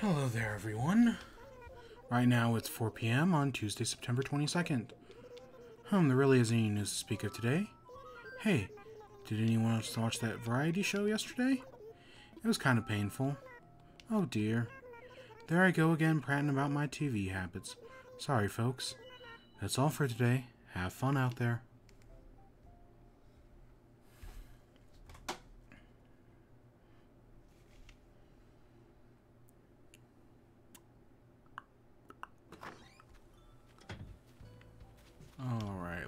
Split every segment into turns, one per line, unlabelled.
Hello there, everyone. Right now it's 4 p.m. on Tuesday, September 22nd. Um, there really isn't any news to speak of today. Hey, did anyone else watch that variety show yesterday? It was kind of painful. Oh dear. There I go again prating about my TV habits. Sorry, folks. That's all for today. Have fun out there.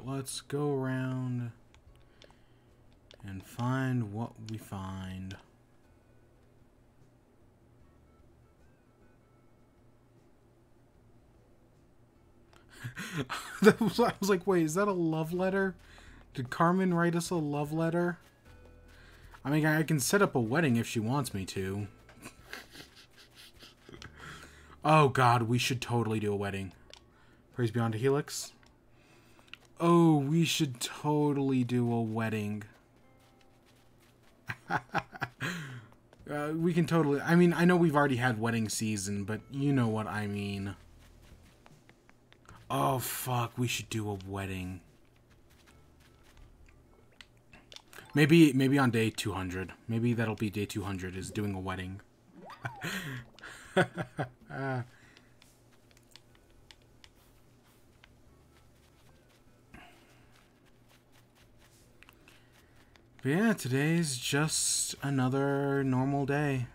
Alright, let's go around and find what we find. I was like, wait, is that a love letter? Did Carmen write us a love letter? I mean, I can set up a wedding if she wants me to. oh god, we should totally do a wedding. Praise beyond to Helix. Oh, we should totally do a wedding. uh, we can totally... I mean, I know we've already had wedding season, but you know what I mean. Oh, fuck. We should do a wedding. Maybe maybe on day 200. Maybe that'll be day 200 is doing a wedding. But yeah, today's just another normal day.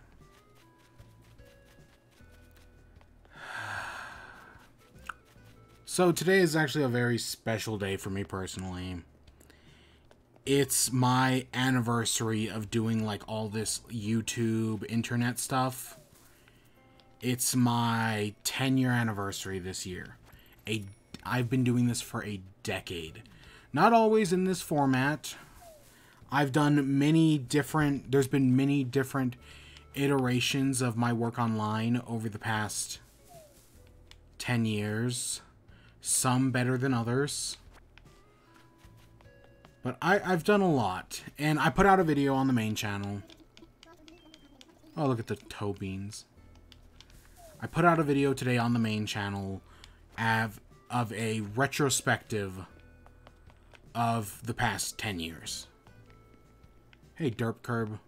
So today is actually a very special day for me personally. It's my anniversary of doing like all this YouTube internet stuff. It's my 10 year anniversary this year. A I've been doing this for a decade. Not always in this format. I've done many different, there's been many different iterations of my work online over the past 10 years. Some better than others. But I, I've done a lot. And I put out a video on the main channel. Oh, look at the toe beans. I put out a video today on the main channel of, of a retrospective of the past 10 years. Hey, Derp Curb.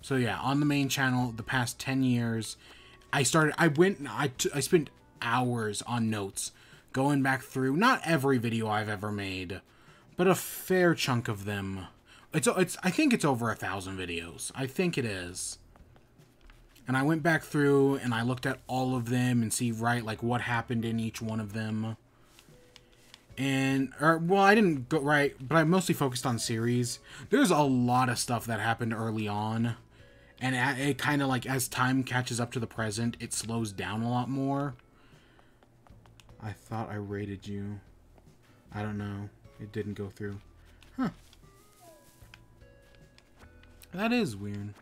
So yeah, on the main channel, the past 10 years, I started, I went, I, I spent hours on notes, going back through, not every video I've ever made, but a fair chunk of them. It's, it's, I think it's over a thousand videos. I think it is. And I went back through and I looked at all of them and see, right, like what happened in each one of them and or well i didn't go right but i mostly focused on series. There's a lot of stuff that happened early on and it, kind of like as time catches up to the present it slows down a lot more. I thought i rated you. I don't know. It didn't go through. Huh. That is weird.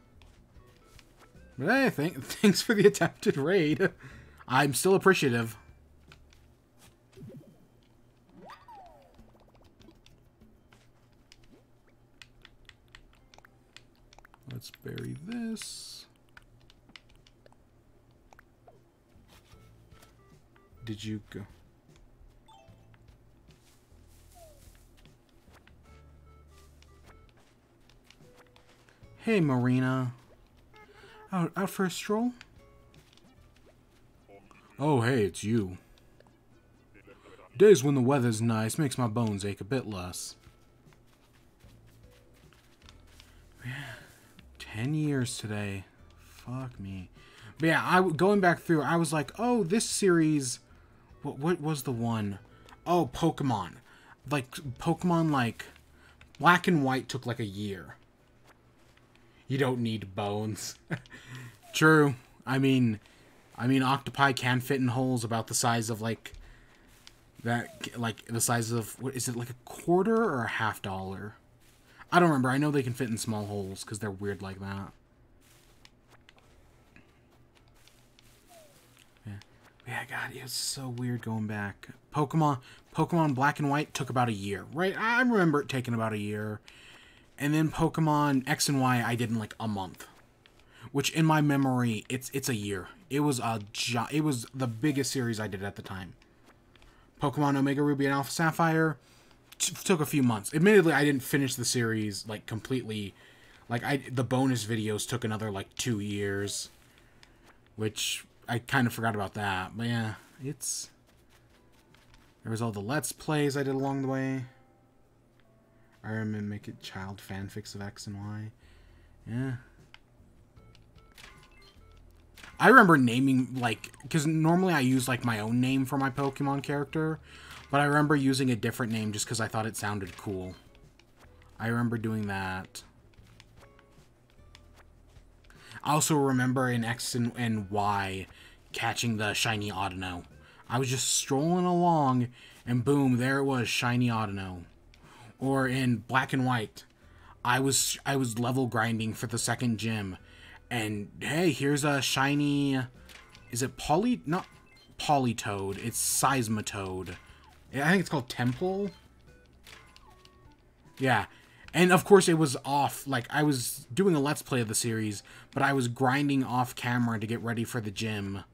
But hey, th thanks for the attempted raid. I'm still appreciative Let's bury this. Did you go? Hey, Marina. Out, out for a stroll? Oh, hey, it's you. Days when the weather's nice makes my bones ache a bit less. 10 years today. Fuck me. But yeah, I going back through, I was like, oh, this series. What what was the one? Oh, Pokemon. Like Pokemon, like Black and White took like a year. You don't need bones. True. I mean, I mean, octopi can fit in holes about the size of like that, like the size of what is it, like a quarter or a half dollar? I don't remember. I know they can fit in small holes because they're weird like that. Yeah. Yeah, God, it's so weird going back. Pokemon, Pokemon Black and White took about a year, right? I remember it taking about a year. And then Pokemon X and Y I did in like a month. which in my memory, it's it's a year. It was a it was the biggest series I did at the time. Pokemon Omega Ruby and Alpha Sapphire took a few months. Admittedly, I didn't finish the series like completely. Like I, the bonus videos took another like two years, which I kind of forgot about that. But yeah, it's there was all the let's plays I did along the way. Man make it child fanfics of X and Y. Yeah. I remember naming like because normally I use like my own name for my Pokemon character, but I remember using a different name just because I thought it sounded cool. I remember doing that. I also remember in X and, and Y catching the shiny Audino. I was just strolling along, and boom, there it was, shiny Audino. Or in Black and White, I was I was level grinding for the second gym, and hey, here's a shiny. Is it poly? Not Politoed. It's Seismitoad. I think it's called Tympole. Yeah. And of course it was off, like I was doing a let's play of the series, but I was grinding off camera to get ready for the gym.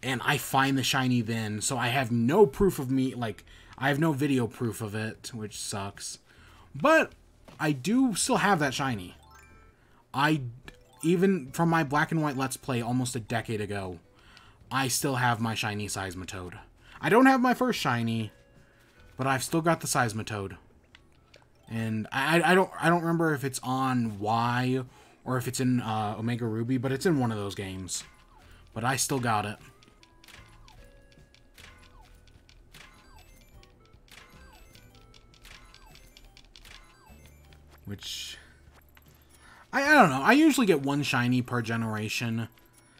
And I find the shiny then, so I have no proof of me, like, I have no video proof of it, which sucks. But I do still have that shiny. I, even from my black and white let's play almost a decade ago, I still have my shiny Seismitoad. I don't have my first shiny, but I've still got the Seismitoad. And I, I don't I don't remember if it's on Y or if it's in uh, Omega Ruby, but it's in one of those games. But I still got it. Which... I, I don't know. I usually get one shiny per generation.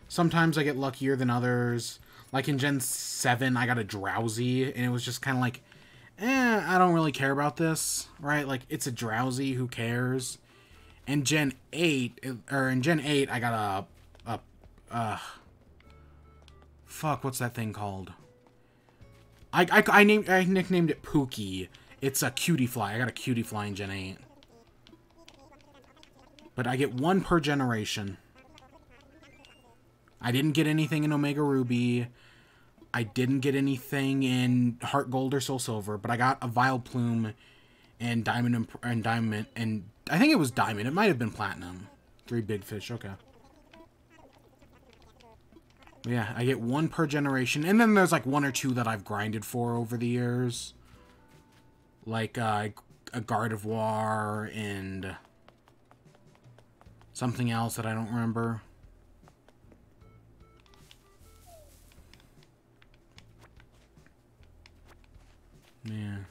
Sometimes I get luckier than others. Like in Gen 7, I got a Drowzee, and it was just kind of like, eh, I don't really care about this, right? Like, it's a Drowzee, who cares? In Gen 8, or in Gen 8, I got a, a, uh, fuck, what's that thing called? I, I, I named, I nicknamed it Pookie. It's a Cutiefly. I got a Cutiefly in Gen 8. But I get one per generation. I didn't get anything in Omega Ruby. I didn't get anything in Heart Gold or Soul Silver, but I got a Vileplume and Diamond and, and Diamond, and I think it was Diamond. It might have been Platinum. Three big fish, okay. But yeah, I get one per generation, and then there's like one or two that I've grinded for over the years. Like uh, a Gardevoir and something else that I don't remember. Man.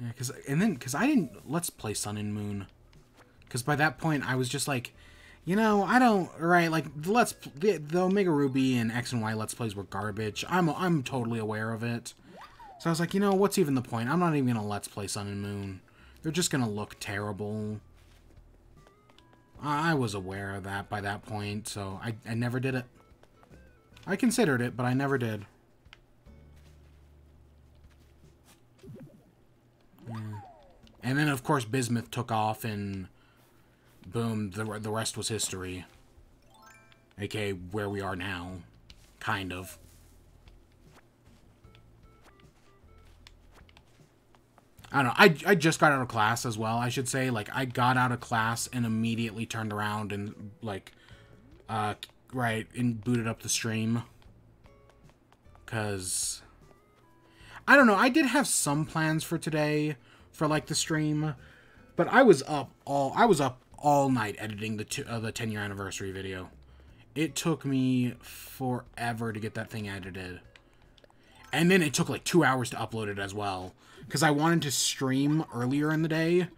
Yeah, cause and then cause I didn't let's play Sun and Moon, cause by that point I was just like, you know, I don't right like let's the, the Omega Ruby and X and Y Let's Plays were garbage. I'm I'm totally aware of it. So I was like, you know, what's even the point? I'm not even gonna let's play Sun and Moon. They're just gonna look terrible. I was aware of that by that point, so I, I never did it. I considered it, but I never did. And then, of course, Bismuth took off, and boom, the, the rest was history. AKA where we are now. Kind of. I don't know. I, I just got out of class as well, I should say. Like, I got out of class and immediately turned around and, like, uh, right, and booted up the stream. Because, I don't know. I did have some plans for today for, like, the stream. But I was up all, I was up all night editing the, two, uh, the 10 year anniversary video. It took me forever to get that thing edited. And then it took like two hours to upload it as well because I wanted to stream earlier in the day,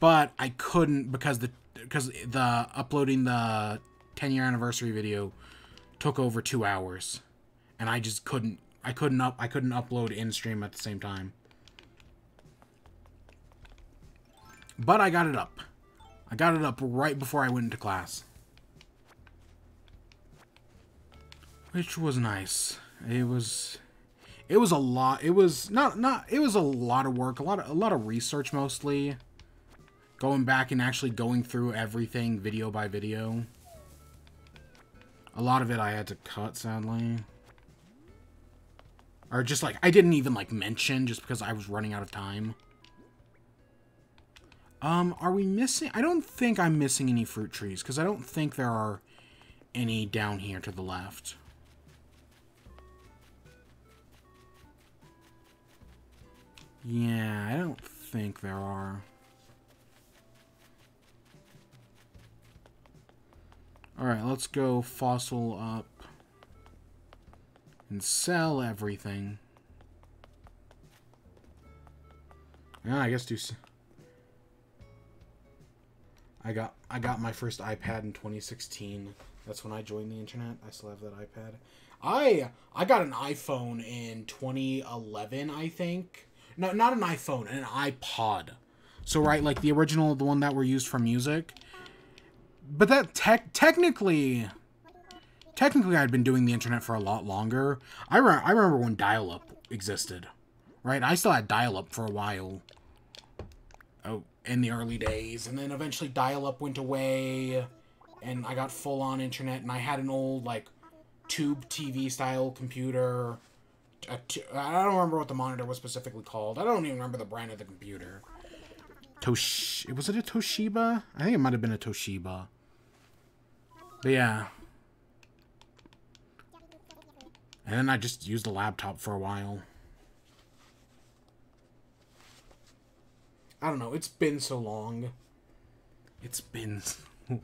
but I couldn't because the because the uploading the 10 year anniversary video took over two hours, and I just couldn't I couldn't up I couldn't upload in stream at the same time. But I got it up. I got it up right before I went into class. Which was nice. It was it was a lot. It was not not. It was a lot of work, a lot of a lot of research mostly. going back and actually going through everything video by video. A lot of it I had to cut, sadly. Or just like, I didn't even like mention just because I was running out of time. Um, are we missing? I don't think I'm missing any fruit trees because I don't think there are any down here to the left. Yeah, I don't think there are. Alright, let's go fossil up and sell everything. Yeah, I guess do. I got I got my first iPad in 2016. That's when I joined the internet. I still have that iPad. I I got an iPhone in 2011, I think. No, not an iPhone, an iPod. So right, like the original, the one that were used for music. But that tech technically, technically, I'd been doing the internet for a lot longer. I re I remember when dial-up existed, right? I still had dial-up for a while. Oh, in the early days, and then eventually dial-up went away, and I got full-on internet, and I had an old like tube TV style computer. I don't remember what the monitor was specifically called. I don't even remember the brand of the computer. Tosh was it a Toshiba? I think it might have been a Toshiba. But yeah. And then I just used a laptop for a while. I don't know. It's been so long. It's been so long.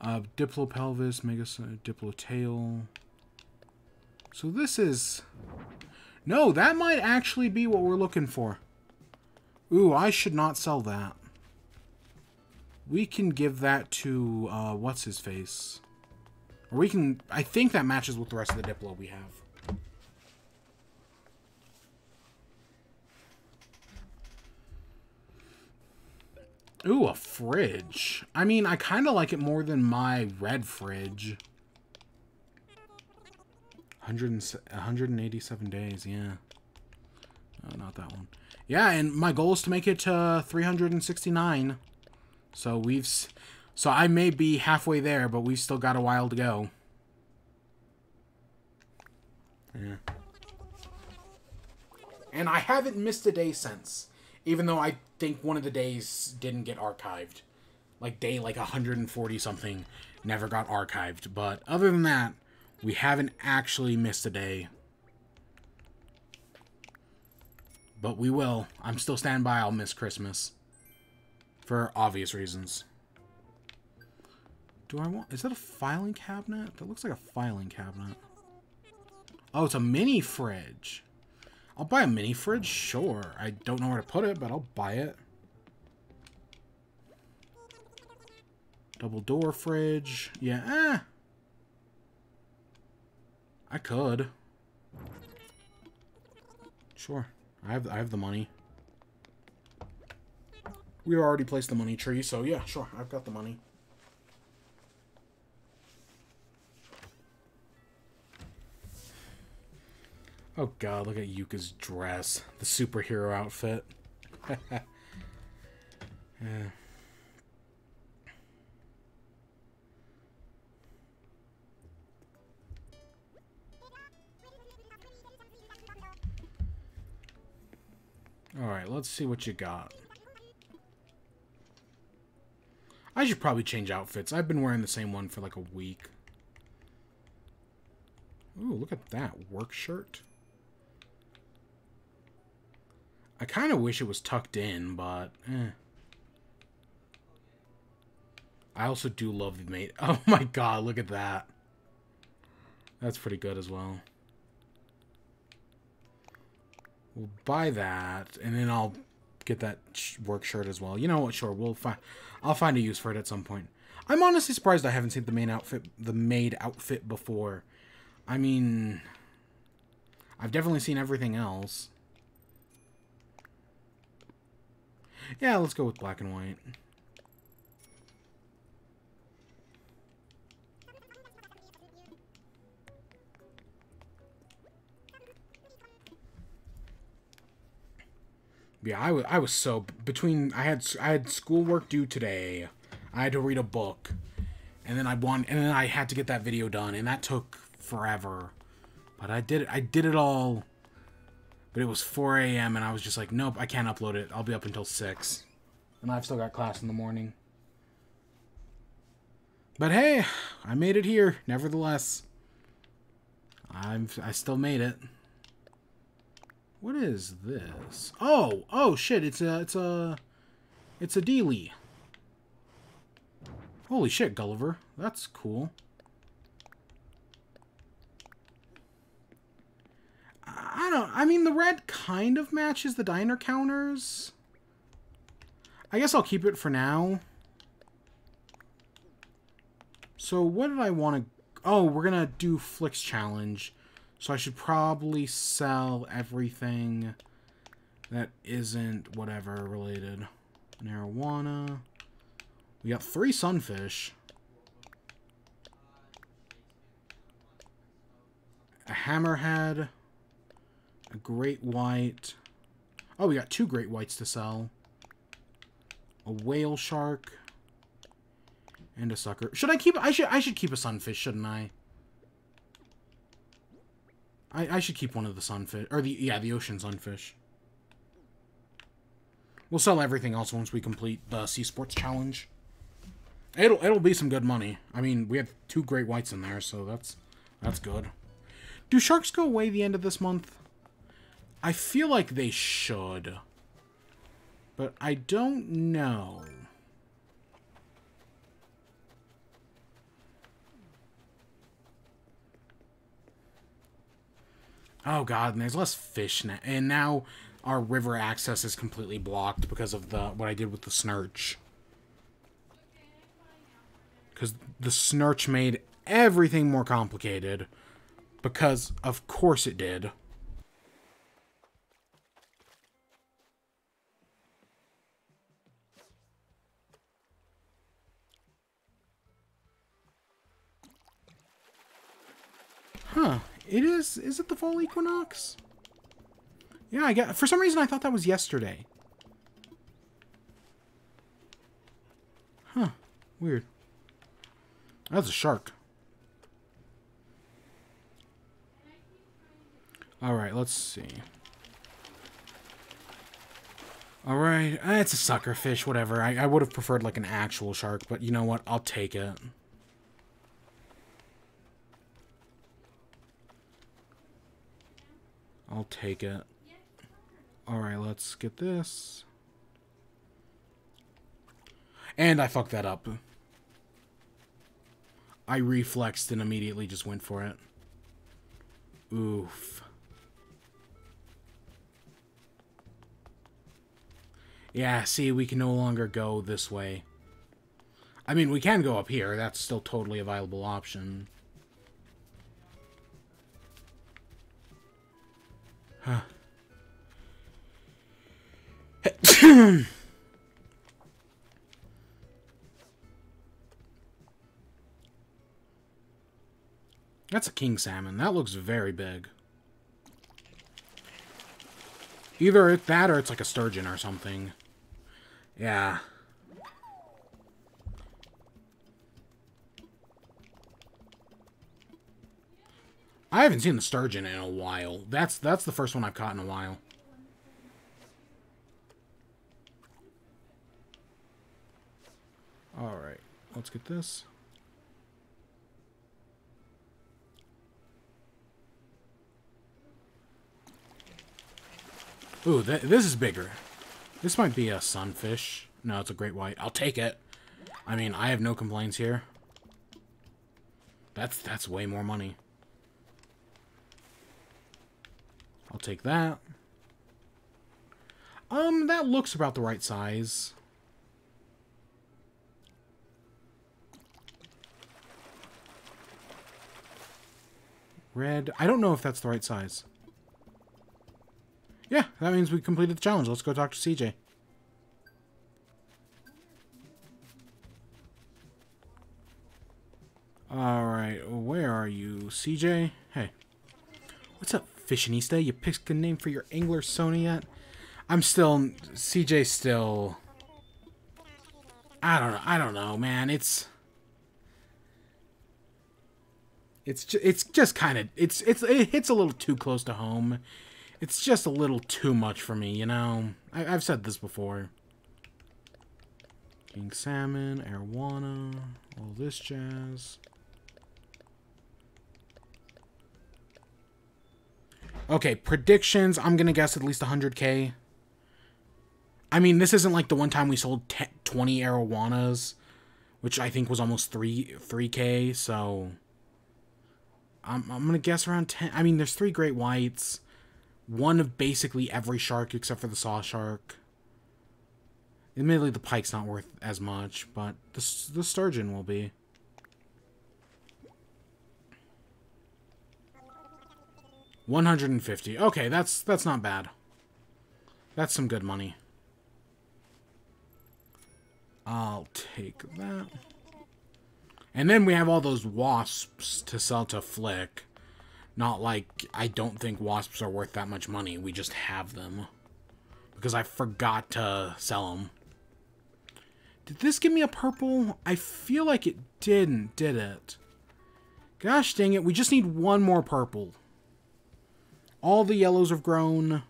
Uh, Diplopelvis, Mega Diplotail. So this is... No, that might actually be what we're looking for. Ooh, I should not sell that. We can give that to, uh, what's his face? Or we can... I think that matches with the rest of the Diplo we have. Ooh, a fridge. I mean, I kind of like it more than my red fridge. 100 187 days, yeah. Oh, not that one. Yeah, and my goal is to make it to 369. So we've... So I may be halfway there, but we've still got a while to go. Yeah. And I haven't missed a day since. Even though I think one of the days didn't get archived. Like day like 140 something never got archived. But other than that, we haven't actually missed a day. But we will. I'm still standing by I'll miss Christmas. For obvious reasons. Do I want... Is that a filing cabinet? That looks like a filing cabinet. Oh, it's a mini fridge. I'll buy a mini fridge, sure. I don't know where to put it, but I'll buy it. Double door fridge. Yeah, eh. I could. Sure. I have I have the money. We already placed the money tree, so yeah, sure. I've got the money. Oh god, look at Yuka's dress. The superhero outfit. yeah. Alright, let's see what you got. I should probably change outfits. I've been wearing the same one for like a week. Ooh, look at that. Work shirt. I kind of wish it was tucked in, but eh. I also do love the mate. Oh my god, look at that. That's pretty good as well. We'll buy that, and then I'll get that work shirt as well. You know what? Sure, we'll find. I'll find a use for it at some point. I'm honestly surprised I haven't seen the main outfit, the maid outfit before. I mean, I've definitely seen everything else. Yeah, let's go with black and white. Yeah, I was I was so between I had I had schoolwork due today. I had to read a book, and then I want and then I had to get that video done, and that took forever. But I did it. I did it all. But it was 4 a.m. and I was just like, nope, I can't upload it. I'll be up until six, and I've still got class in the morning. But hey, I made it here. Nevertheless, I'm I still made it. What is this? Oh, oh shit! It's a, it's a, it's a dealie. Holy shit, Gulliver! That's cool. I don't. I mean, the red kind of matches the diner counters. I guess I'll keep it for now. So what did I want to... Oh, we're going to do Flicks Challenge. So I should probably sell everything that isn't whatever related. Marijuana. We got three sunfish. A hammerhead. A great white. Oh, we got two great whites to sell. A whale shark. And a sucker. Should I keep I should I should keep a sunfish, shouldn't I? I, I should keep one of the sunfish. Or the yeah, the ocean sunfish. We'll sell everything else once we complete the Sea Sports Challenge. It'll it'll be some good money. I mean, we have two great whites in there, so that's that's good. Do sharks go away the end of this month? I feel like they should. But I don't know. Oh god, and there's less fish now. And now our river access is completely blocked because of the what I did with the snurch. Because the snurch made everything more complicated. Because, of course it did. Huh. It is. Is it the fall equinox? Yeah, I get. For some reason, I thought that was yesterday. Huh. Weird. That's a shark. Alright, let's see. Alright, it's a sucker fish, whatever. I, I would have preferred like an actual shark, but you know what? I'll take it. I'll take it. Alright, let's get this. And I fucked that up. I reflexed and immediately just went for it. Oof. Yeah, see, we can no longer go this way. I mean, we can go up here. That's still totally a viable option. That's a king salmon. That looks very big. Either that or it's like a sturgeon or something. Yeah. I haven't seen the sturgeon in a while. That's that's the first one I've caught in a while. Alright, let's get this. Ooh, th this is bigger. This might be a sunfish. No, it's a great white. I'll take it. I mean, I have no complaints here. That's that's way more money. I'll take that. Um, that looks about the right size. Red. I don't know if that's the right size. Yeah, that means we completed the challenge. Let's go talk to CJ. Alright, where are you? CJ? Hey. What's up, Fishionista? You picked a name for your angler Sony yet? I'm still CJ still I don't know. I don't know, man. It's it's just, it's just kind of it's it's it hits a little too close to home. It's just a little too much for me, you know. I, have said this before. King salmon, arowana, all this jazz. Okay, predictions. I'm gonna guess at least 100k. I mean, this isn't like the one time we sold 10, 20 arowanas, which I think was almost 3 3k, so I'm I'm going to guess around 10. I mean, there's three great whites, one of basically every shark except for the saw shark. Admittedly, the pike's not worth as much, but the the sturgeon will be. One hundred and fifty. Okay, that's that's not bad. That's some good money. I'll take that. And then we have all those wasps to sell to Flick. Not like I don't think wasps are worth that much money. We just have them. Because I forgot to sell them. Did this give me a purple? I feel like it didn't, did it? Gosh dang it, we just need one more purple. All the yellows have grown.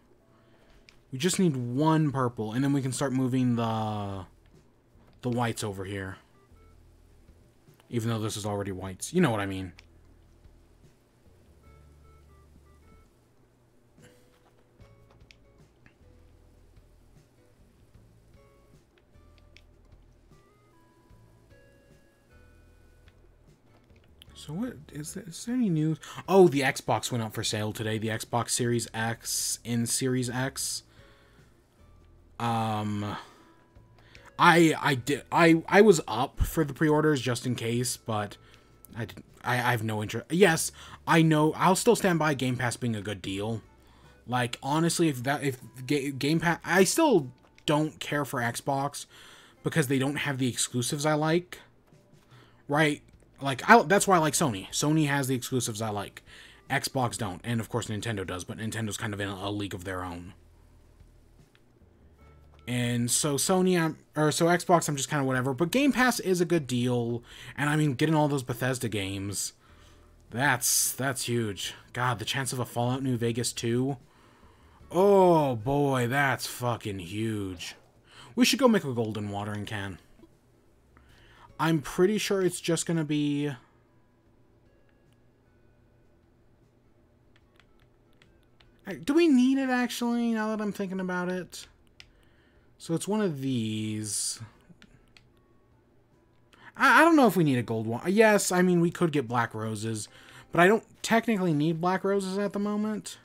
We just need one purple, and then we can start moving the the whites over here. Even though this is already whites. You know what I mean. So what is there, is there any news? Oh, the Xbox went up for sale today. The Xbox Series X in Series X. Um I I did I I was up for the pre-orders just in case, but I did, I, I have no interest. Yes, I know I'll still stand by Game Pass being a good deal. Like honestly, if that if Game Pass, I still don't care for Xbox because they don't have the exclusives I like. Right? Like I that's why I like Sony. Sony has the exclusives I like. Xbox don't, and of course Nintendo does, but Nintendo's kind of in a league of their own. And so Sony, I'm, or so Xbox, I'm just kind of whatever. But Game Pass is a good deal, and I mean, getting all those Bethesda games, that's that's huge. God, the chance of a Fallout New Vegas 2. Oh boy, that's fucking huge. We should go make a golden watering can. I'm pretty sure it's just gonna be. Do we need it actually? Now that I'm thinking about it. So it's one of these. I, I don't know if we need a gold one. Yes, I mean, we could get black roses, but I don't technically need black roses at the moment.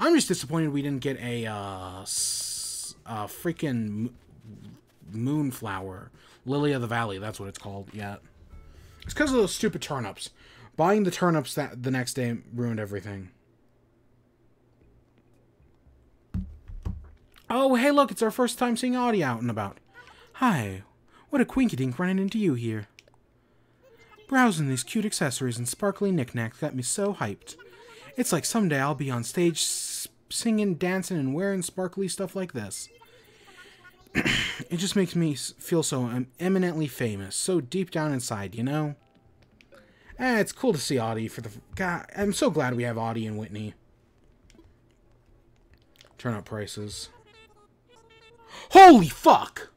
I'm just disappointed we didn't get a, uh, a freaking moonflower. Lily of the Valley, that's what it's called, yeah. It's because of those stupid turnips. Buying the turnips that the next day ruined everything. Oh, hey, look, it's our first time seeing Audie out and about. Hi, what a quinky-dink running into you here. Browsing these cute accessories and sparkly knickknacks got me so hyped. It's like someday I'll be on stage singing, dancing, and wearing sparkly stuff like this. it just makes me feel so eminently famous, so deep down inside, you know? Eh, it's cool to see Audie for the... God, I'm so glad we have Audie and Whitney. Turnip prices. Holy fuck!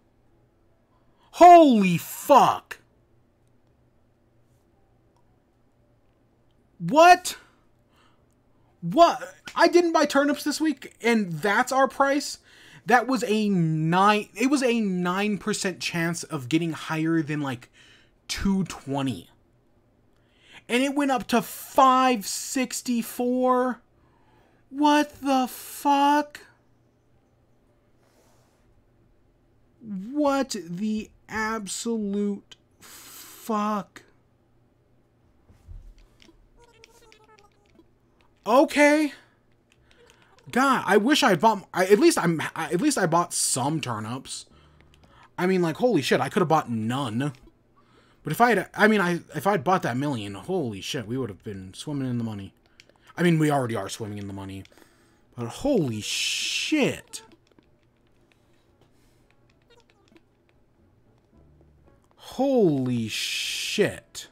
Holy fuck! What? What? I didn't buy turnips this week, and that's our price? That was a nine. It was a nine percent chance of getting higher than like two twenty, and it went up to five sixty four. What the fuck? What the absolute fuck? Okay. God, I wish I bought. I, at least I'm. I, at least I bought some turnips. I mean, like, holy shit, I could have bought none. But if I had, I mean, I if I'd bought that million, holy shit, we would have been swimming in the money. I mean, we already are swimming in the money. But holy shit. Holy shit.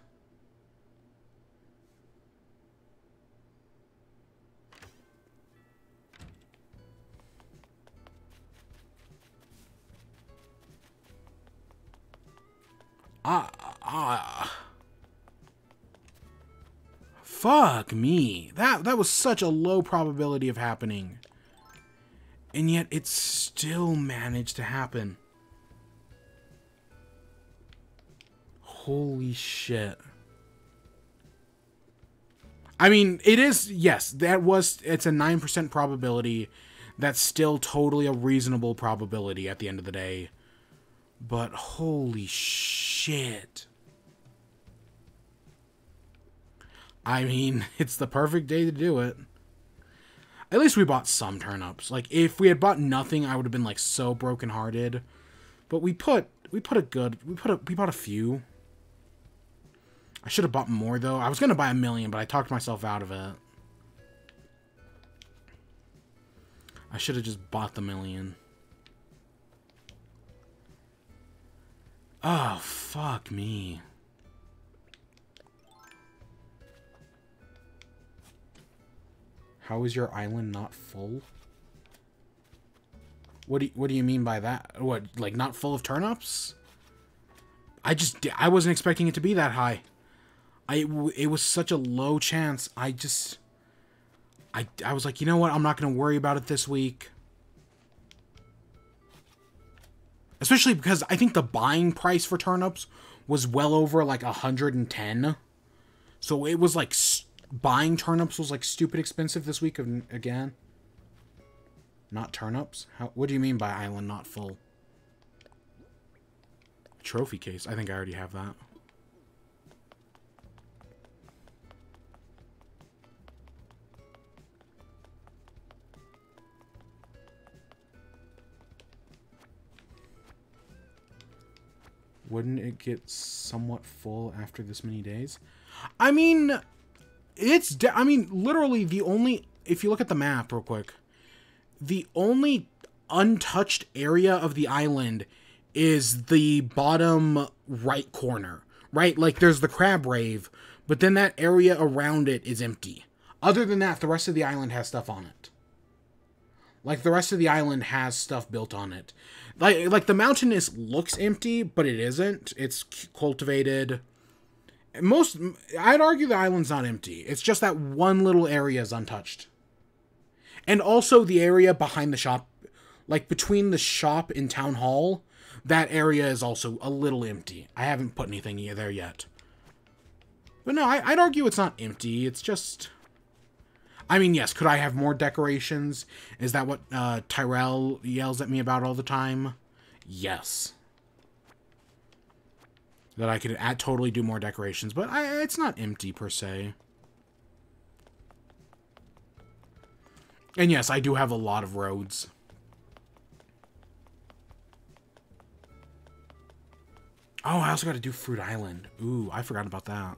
Ah, ah. Fuck me. That that was such a low probability of happening. And yet it still managed to happen. Holy shit. I mean, it is, yes, that was, it's a 9% probability. That's still totally a reasonable probability at the end of the day. But holy shit. I mean, it's the perfect day to do it. At least we bought some turnips. Like, if we had bought nothing, I would have been, like, so brokenhearted. But we put, we put a good, we put a, we bought a few. I should have bought more, though. I was going to buy a million, but I talked myself out of it. I should have just bought the million. Oh, fuck me. How is your island not full? What do you, what do you mean by that? What, like not full of turnips? I just I wasn't expecting it to be that high. I it was such a low chance. I just I I was like, you know what? I'm not going to worry about it this week. Especially because I think the buying price for turnips was well over like 110. So it was like buying turnips was like stupid expensive this week again. Not turnips? How, what do you mean by island not full? Trophy case. I think I already have that. Wouldn't it get somewhat full after this many days? I mean, it's, I mean, literally the only, if you look at the map real quick, the only untouched area of the island is the bottom right corner, right? Like there's the crab rave, but then that area around it is empty. Other than that, the rest of the island has stuff on it. Like the rest of the island has stuff built on it. Like like the mountainous looks empty, but it isn't. It's cultivated. Most I'd argue the island's not empty. It's just that one little area is untouched. And also the area behind the shop, like between the shop and town hall, that area is also a little empty. I haven't put anything there yet. But no, I, would argue it's not empty. It's just I mean, yes, could I have more decorations? Is that what uh, Tyrell yells at me about all the time? Yes. That I could add, totally do more decorations, but I, it's not empty per se. And yes, I do have a lot of roads. Oh, I also got to do Fruit Island. Ooh, I forgot about that.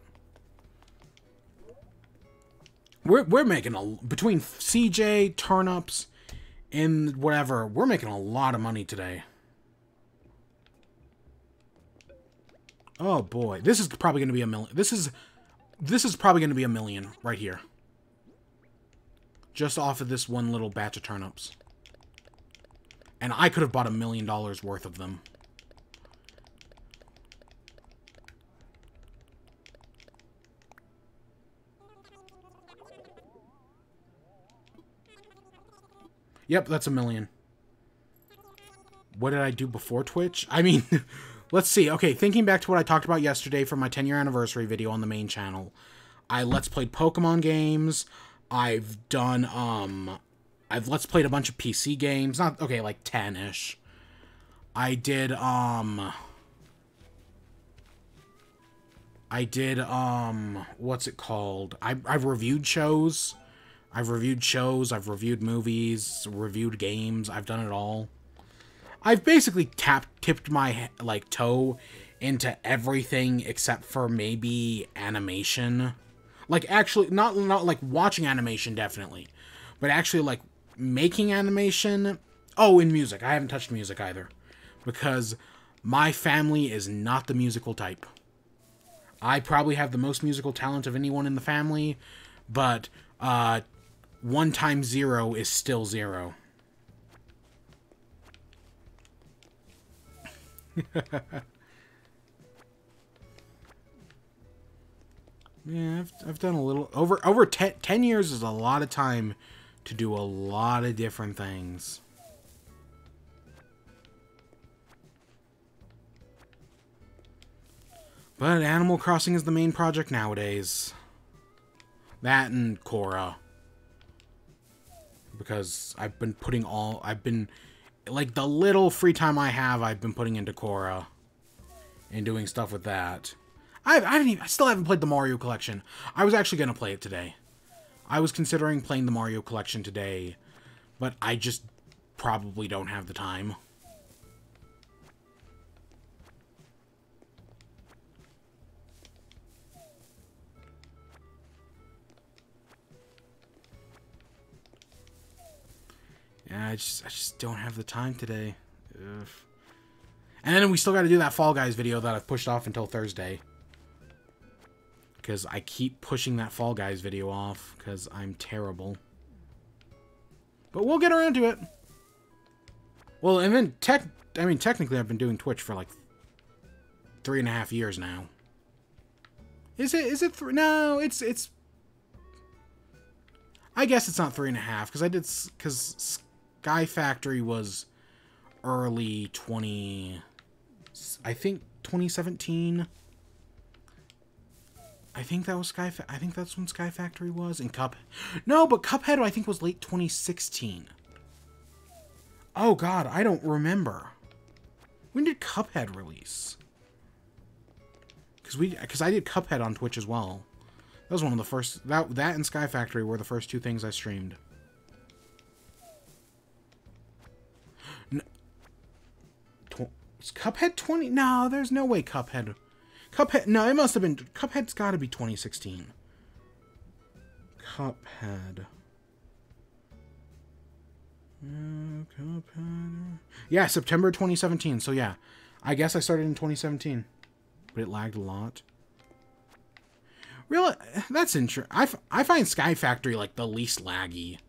We're we're making a between CJ turnips and whatever. We're making a lot of money today. Oh boy, this is probably going to be a million. This is this is probably going to be a million right here. Just off of this one little batch of turnips. And I could have bought a million dollars worth of them. Yep, that's a million. What did I do before Twitch? I mean, let's see. Okay, thinking back to what I talked about yesterday from my 10 year anniversary video on the main channel. I let's played Pokemon games. I've done um I've let's played a bunch of PC games. Not okay, like 10ish. I did um I did um what's it called? I I've reviewed shows. I've reviewed shows, I've reviewed movies, reviewed games, I've done it all. I've basically tapped tipped my like toe into everything except for maybe animation. Like actually not not like watching animation definitely, but actually like making animation. Oh, in music. I haven't touched music either because my family is not the musical type. I probably have the most musical talent of anyone in the family, but uh, one times zero is still zero. yeah, I've, I've done a little over over ten, 10 years is a lot of time to do a lot of different things. But Animal Crossing is the main project nowadays. That and Korra. Because I've been putting all... I've been... Like, the little free time I have, I've been putting into Korra. And doing stuff with that. I, I haven't even... I still haven't played the Mario Collection. I was actually to play it today. I was considering playing the Mario Collection today. But I just probably don't have the time. Yeah, I just I just don't have the time today. Ugh. And then we still got to do that Fall Guys video that I've pushed off until Thursday. Because I keep pushing that Fall Guys video off because I'm terrible. But we'll get around to it. Well, and then tech. I mean, technically, I've been doing Twitch for like three and a half years now. Is it? Is it three? No, it's it's. I guess it's not three and a half because I did because Sky Factory was early 20 I think 2017 I think that was Sky Fa I think that's when Sky Factory was and Cup No, but Cuphead I think was late 2016 Oh god, I don't remember. When did Cuphead release? Cuz we cuz I did Cuphead on Twitch as well. That was one of the first that that and Sky Factory were the first two things I streamed Cuphead 20? No, there's no way Cuphead. Cuphead. No, it must have been. Cuphead's got to be 2016. Cuphead. Uh, Cuphead. Yeah, September 2017. So yeah, I guess I started in 2017, but it lagged a lot. Really, that's interesting. I, I find Sky Factory like the least laggy.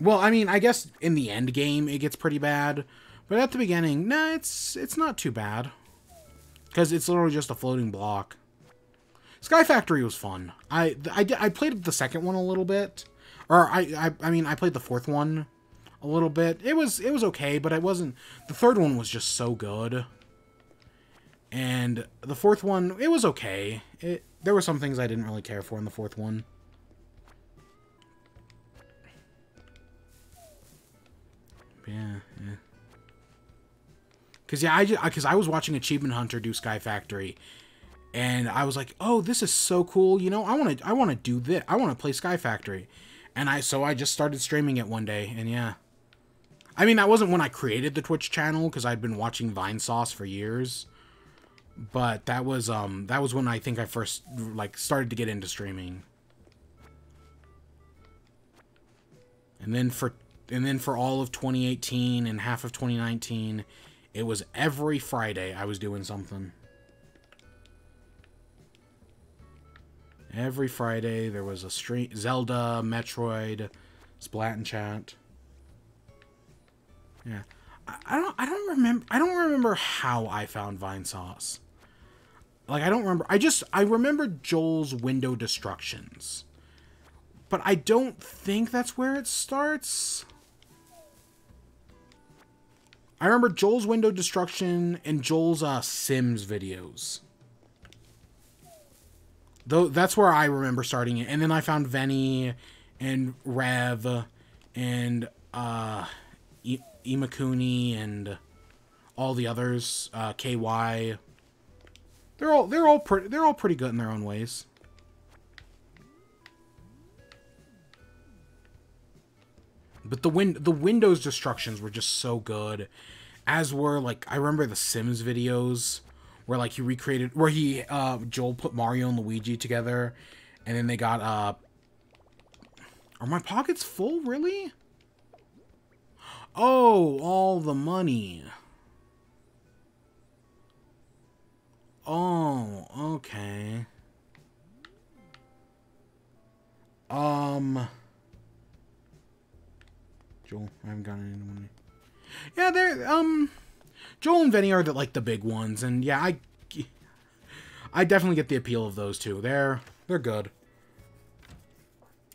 Well, I mean, I guess in the end game it gets pretty bad, but at the beginning, nah, it's it's not too bad. Because it's literally just a floating block. Sky Factory was fun. I, I, I played the second one a little bit. Or, I, I, I mean, I played the fourth one a little bit. It was, it was okay, but it wasn't... The third one was just so good. And the fourth one, it was okay. It, there were some things I didn't really care for in the fourth one. yeah, yeah. Because yeah, I because I was watching Achievement Hunter do Sky Factory, and I was like, oh, this is so cool. You know, I want to I want to do this. I want to play Sky Factory, and I so I just started streaming it one day, and yeah. I mean, that wasn't when I created the Twitch channel because I'd been watching Vinesauce for years. But that was um that was when I think I first like started to get into streaming. And then for and then for all of 2018 and half of 2019, it was every Friday I was doing something. Every Friday there was a stream Zelda, Metroid, Splat Chat. Yeah. I, I don't I don't remember I don't remember how I found Vinesauce. Like I don't remember I just I remember Joel's window destructions. But I don't think that's where it starts. I remember Joel's window destruction and Joel's uh, Sims videos. Though that's where I remember starting it, and then I found Vinny and Rev and uh, I- Imakuni and all the others, uh, KY. They're all they're all pretty they're all pretty good in their own ways. But the win the Windows destructions were just so good. As were like I remember the Sims videos where like he recreated where he uh Joel put Mario and Luigi together and then they got uh Are my pockets full, really? Oh, all the money. Oh, okay. Um. Joel, I haven't gotten any money. Yeah, they're um. Joel and Vinny are the, like the big ones, and yeah, I. I definitely get the appeal of those two. They're they're good.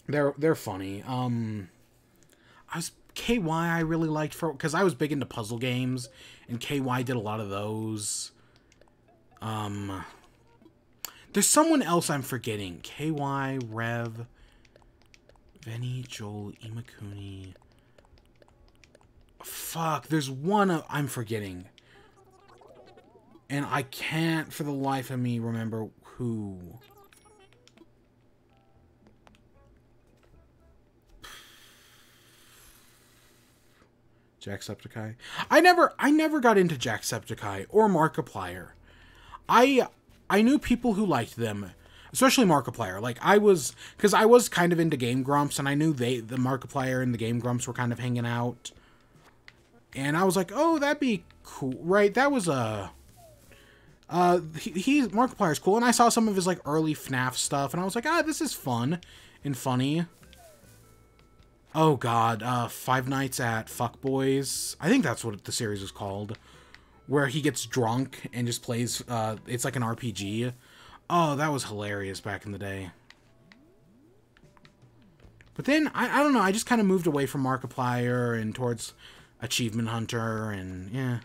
They're they're funny. Um. I was KY I really liked for because I was big into puzzle games, and KY did a lot of those. Um, there's someone else I'm forgetting. KY, Rev, Vinny, Joel, Imakuni. Fuck, there's one I'm forgetting. And I can't for the life of me remember who. Jacksepticeye. I never I never got into Jacksepticeye or Markiplier. I I knew people who liked them, especially Markiplier. Like I was cuz I was kind of into Game Grumps and I knew they the Markiplier and the Game Grumps were kind of hanging out. And I was like, "Oh, that'd be cool." Right? That was a uh he, he Markiplier's cool and I saw some of his like early FNAF stuff and I was like, "Ah, this is fun and funny." Oh god, uh, Five Nights at Fuckboys. I think that's what the series is called. Where he gets drunk and just plays, uh, it's like an RPG. Oh, that was hilarious back in the day. But then, I, I don't know, I just kind of moved away from Markiplier and towards Achievement Hunter and, yeah.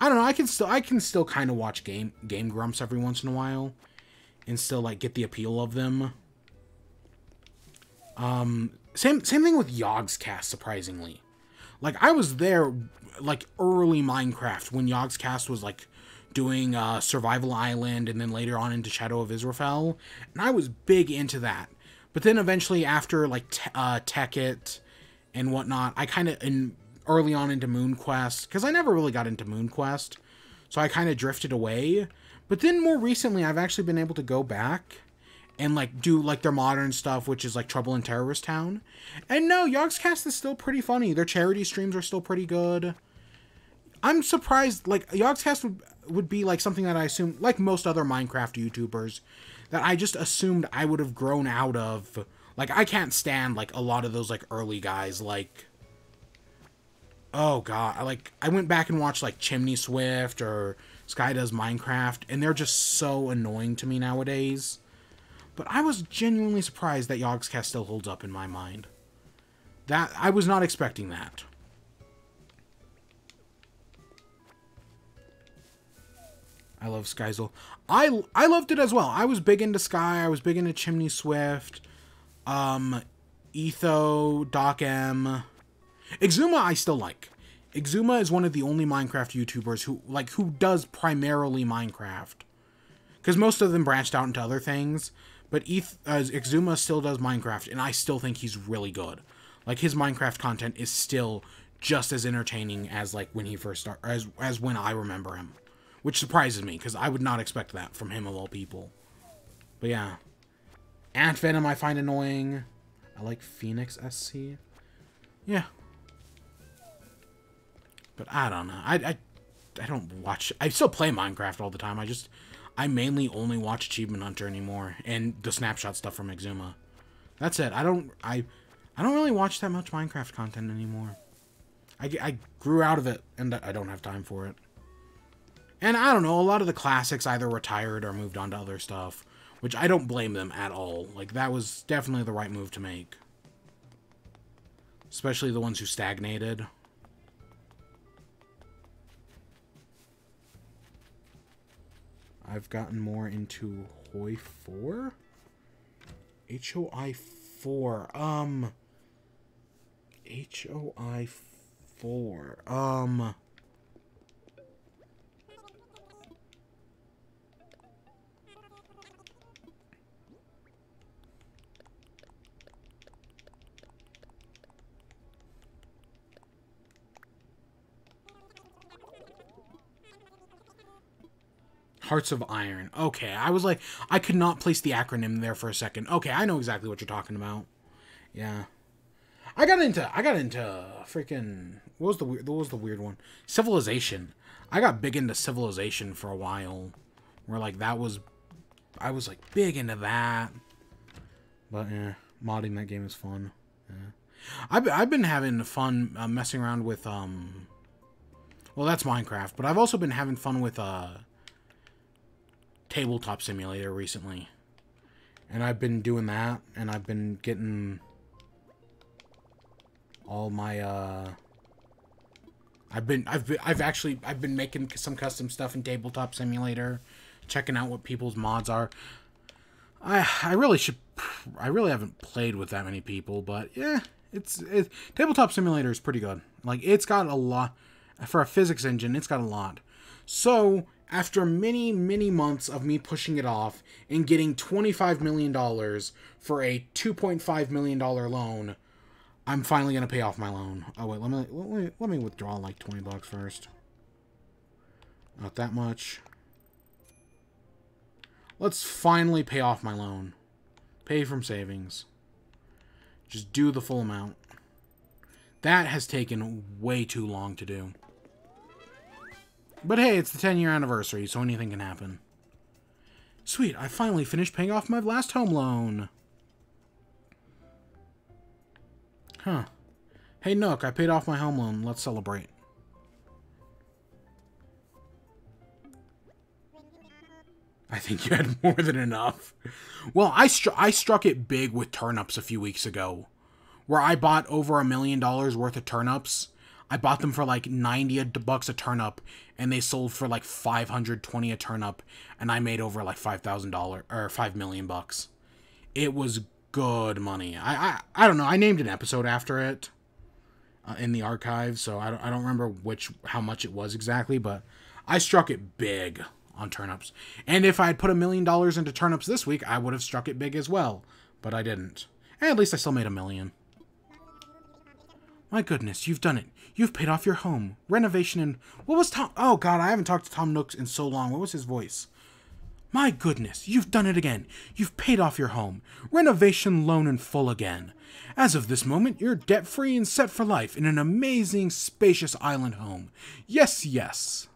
I don't know, I can still, I can still kind of watch Game, Game Grumps every once in a while. And still, like, get the appeal of them. Um, same same thing with Yogscast, surprisingly. Like I was there like early Minecraft when Yogscast was like doing uh, Survival Island and then later on into Shadow of Israfel, and I was big into that. But then eventually after like uh, Tekkit and whatnot, I kind of in early on into Moon Quest because I never really got into Moon Quest, so I kind of drifted away. But then more recently, I've actually been able to go back and like do like their modern stuff, which is like Trouble in Terrorist Town. And no, Yogscast is still pretty funny. Their charity streams are still pretty good. I'm surprised. Like Yogscast would would be like something that I assume, like most other Minecraft YouTubers, that I just assumed I would have grown out of. Like I can't stand like a lot of those like early guys. Like, oh god, like I went back and watched like Chimney Swift or Sky Does Minecraft, and they're just so annoying to me nowadays. But I was genuinely surprised that Yogscast still holds up in my mind. That I was not expecting that. I love Skyzel. I I loved it as well. I was big into Sky. I was big into Chimney Swift, um, Etho, Doc M, Xisuma. I still like. Xisuma is one of the only Minecraft YouTubers who like who does primarily Minecraft, because most of them branched out into other things. But Eth, uh, Xisuma still does Minecraft, and I still think he's really good. Like his Minecraft content is still just as entertaining as like when he first started, as as when I remember him, which surprises me because I would not expect that from him of all people. But yeah, Ant Venom I find annoying. I like Phoenix SC. Yeah, but I don't know. I I I don't watch. I still play Minecraft all the time. I just I mainly only watch Achievement Hunter anymore and the snapshot stuff from Xisuma. That's it. I don't I I don't really watch that much Minecraft content anymore. I, I grew out of it and I don't have time for it. And I don't know, a lot of the classics either retired or moved on to other stuff, which I don't blame them at all. Like that was definitely the right move to make. Especially the ones who stagnated. I've gotten more into HOI 4? HOI 4. Um. HOI 4. Um. Hearts of Iron. Okay, I was like, I could not place the acronym there for a second. Okay, I know exactly what you're talking about. Yeah, I got into I got into freaking what was the weird, what was the weird one? Civilization. I got big into Civilization for a while. Where like that was, I was like big into that. But yeah, modding that game is fun. Yeah. I've I've been having fun uh, messing around with um. Well, that's Minecraft, but I've also been having fun with uh. Tabletop Simulator recently, and I've been doing that, and I've been getting all my uh. I've been I've been, I've actually I've been making some custom stuff in Tabletop Simulator, checking out what people's mods are. I I really should I really haven't played with that many people, but yeah, it's it, Tabletop Simulator is pretty good. Like it's got a lot for a physics engine. It's got a lot. So after many many months of me pushing it off and getting twenty five million dollars for a two point five million dollar loan, I'm finally gonna pay off my loan. Oh wait, let me let me let me withdraw like twenty bucks first. Not that much. Let's finally pay off my loan. Pay from savings. Just do the full amount. That has taken way too long to do. But hey, it's the 10 year anniversary, so anything can happen. Sweet, I finally finished paying off my last home loan. Huh. Hey Nook, I paid off my home loan. Let's celebrate. I think you had more than enough. Well, I, stru I struck it big with turnips a few weeks ago, where I bought over a million dollars worth of turnips. I bought them for like 90 bucks a turnip, and they sold for like 520 a turnip, and I made over like $5,000 or 5 million bucks. It was good money. I, I, I don't know. I named an episode after it uh, in the archive, so I don't, I don't remember which how much it was exactly, but I struck it big on turnips. And if I had put a million dollars into turnips this week, I would have struck it big as well. But I didn't. And at least I still made a million. My goodness, you've done it. You've paid off your home. Renovation and... What was Tom... Oh, God, I haven't talked to Tom Nooks in so long. What was his voice? My goodness, you've done it again. You've paid off your home. Renovation loan in full again. As of this moment, you're debt-free and set for life in an amazing, spacious island home. Yes, yes.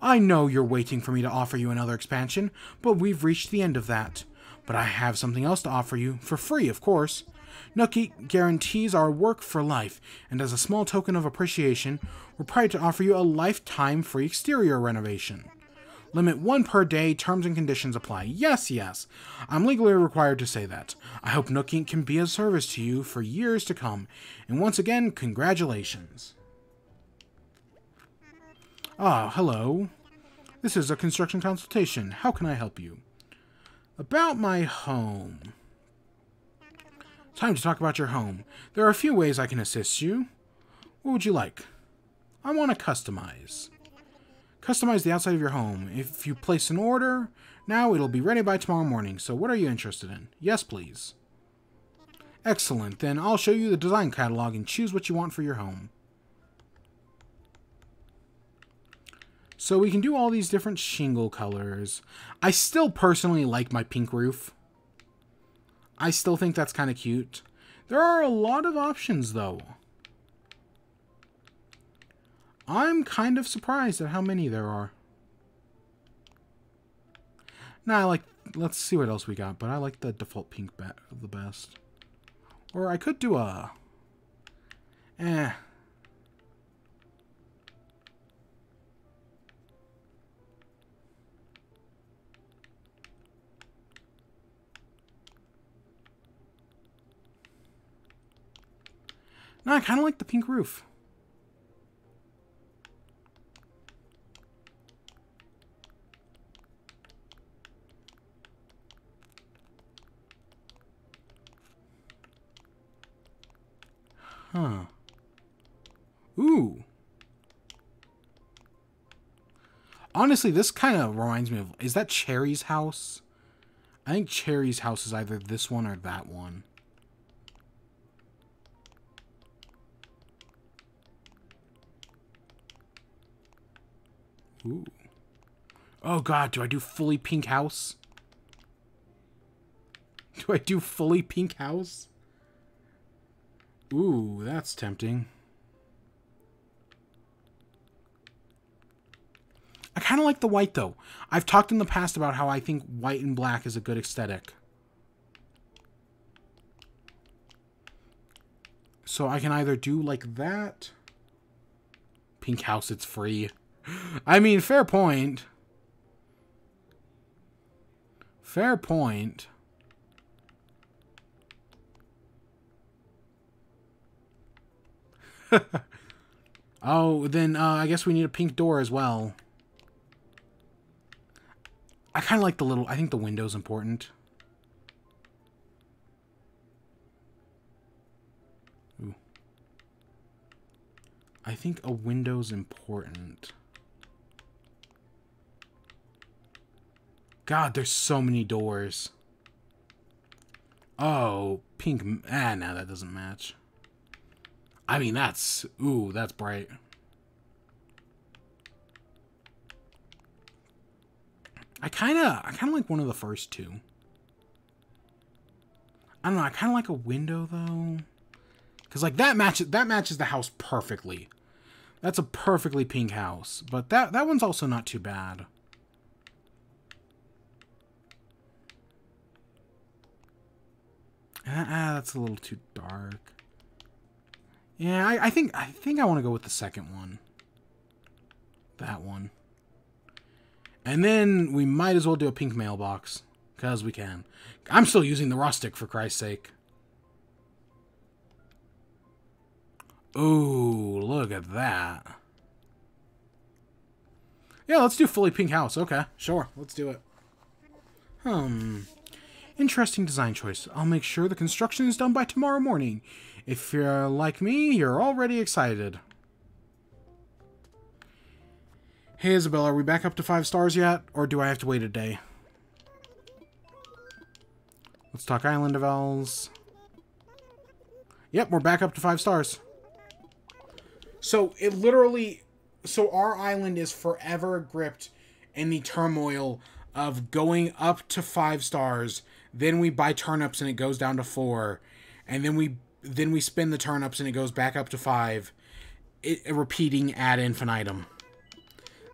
I know you're waiting for me to offer you another expansion, but we've reached the end of that. But I have something else to offer you, for free, of course. Nook Inc. guarantees our work for life, and as a small token of appreciation, we're proud to offer you a lifetime free exterior renovation. Limit one per day, terms and conditions apply. Yes, yes, I'm legally required to say that. I hope Nook Inc. can be of service to you for years to come, and once again, congratulations. Ah, hello. This is a construction consultation. How can I help you? About my home. Time to talk about your home. There are a few ways I can assist you. What would you like? I want to customize. Customize the outside of your home. If you place an order, now it'll be ready by tomorrow morning. So what are you interested in? Yes, please. Excellent. Then I'll show you the design catalog and choose what you want for your home. So we can do all these different shingle colors. I still personally like my pink roof. I still think that's kind of cute. There are a lot of options, though. I'm kind of surprised at how many there are. Nah, I like... Let's see what else we got, but I like the default pink bat the best. Or I could do a... Eh, No, I kind of like the pink roof. Huh. Ooh. Honestly, this kind of reminds me of... Is that Cherry's house? I think Cherry's house is either this one or that one. Ooh. Oh god, do I do fully pink house? Do I do fully pink house? Ooh, that's tempting. I kind of like the white though. I've talked in the past about how I think white and black is a good aesthetic. So I can either do like that. Pink house, it's free. I mean, fair point. Fair point. oh, then uh, I guess we need a pink door as well. I kind of like the little... I think the window's important. Ooh. I think a window's important. God, there's so many doors. Oh, pink... Ah, now that doesn't match. I mean, that's... Ooh, that's bright. I kind of... I kind of like one of the first two. I don't know. I kind of like a window, though. Because, like, that matches, that matches the house perfectly. That's a perfectly pink house. But that, that one's also not too bad. Ah, ah that's a little too dark. Yeah, I, I think I think I want to go with the second one. That one. And then we might as well do a pink mailbox. Because we can. I'm still using the rustic, for Christ's sake. Ooh, look at that. Yeah, let's do fully pink house. Okay, sure. Let's do it. Hmm. Interesting design choice. I'll make sure the construction is done by tomorrow morning. If you're like me, you're already excited. Hey Isabelle, are we back up to five stars yet? Or do I have to wait a day? Let's talk Island of Elves. Yep, we're back up to five stars. So, it literally... So, our island is forever gripped in the turmoil of going up to five stars. Then we buy turnips and it goes down to four. And then we then we spin the turnips and it goes back up to five, it, repeating ad infinitum.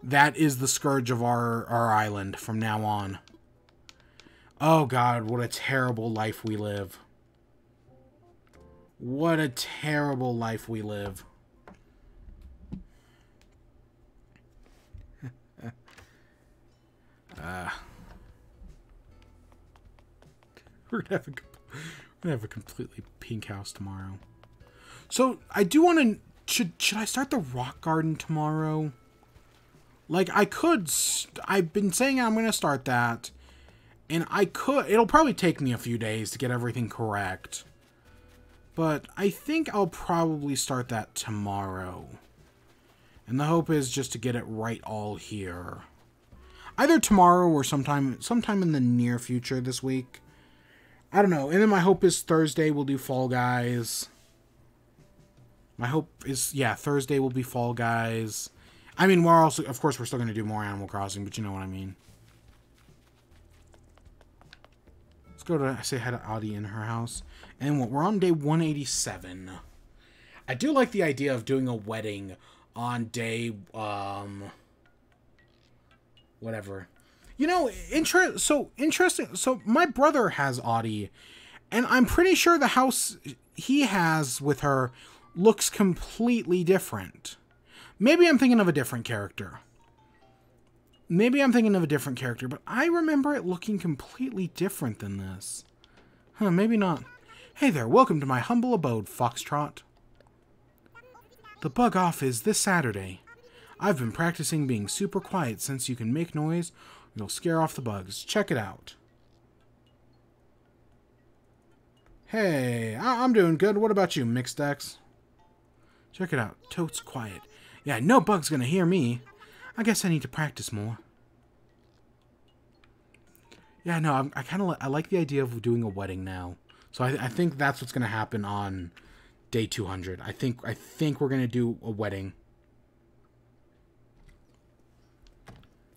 That is the scourge of our, our island from now on. Oh god, what a terrible life we live. What a terrible life we live. uh, we're gonna have a gonna have a completely pink house tomorrow. So I do want to. Should should I start the rock garden tomorrow? Like I could. I've been saying I'm gonna start that, and I could. It'll probably take me a few days to get everything correct. But I think I'll probably start that tomorrow. And the hope is just to get it right all here. Either tomorrow or sometime sometime in the near future this week. I don't know. And then my hope is Thursday we'll do Fall Guys. My hope is, yeah, Thursday will be Fall Guys. I mean, we're also, of course, we're still going to do more Animal Crossing, but you know what I mean. Let's go to, say hi to Audie in her house. And we're on day 187. I do like the idea of doing a wedding on day, um, whatever. You know, inter- so interesting. So my brother has Audie, and I'm pretty sure the house he has with her looks completely different. Maybe I'm thinking of a different character. Maybe I'm thinking of a different character, but I remember it looking completely different than this. Huh, maybe not. Hey there, welcome to my humble abode, Foxtrot. The bug off is this Saturday. I've been practicing being super quiet since you can make noise It'll scare off the bugs. Check it out. Hey, I am doing good. What about you, Mixdex? Check it out. Totes quiet. Yeah, no bug's gonna hear me. I guess I need to practice more. Yeah, no, I'm, i kind of I like the idea of doing a wedding now. So I, I think that's what's gonna happen on day 200. I think I think we're gonna do a wedding.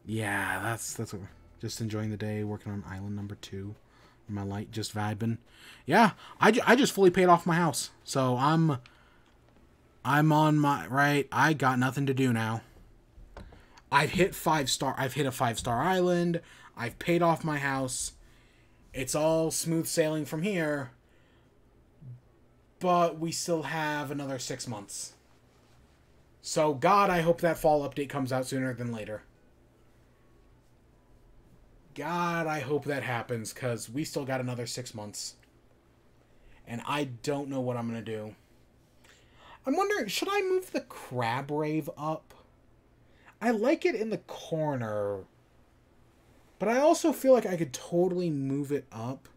Yeah, that's that's what, just enjoying the day, working on island number two. My light just vibing. Yeah, I, I just fully paid off my house, so I'm I'm on my right. I got nothing to do now. I've hit five star. I've hit a five star island. I've paid off my house. It's all smooth sailing from here. But we still have another six months. So, God, I hope that fall update comes out sooner than later. God, I hope that happens because we still got another six months. And I don't know what I'm going to do. I'm wondering, should I move the crab rave up? I like it in the corner. But I also feel like I could totally move it up.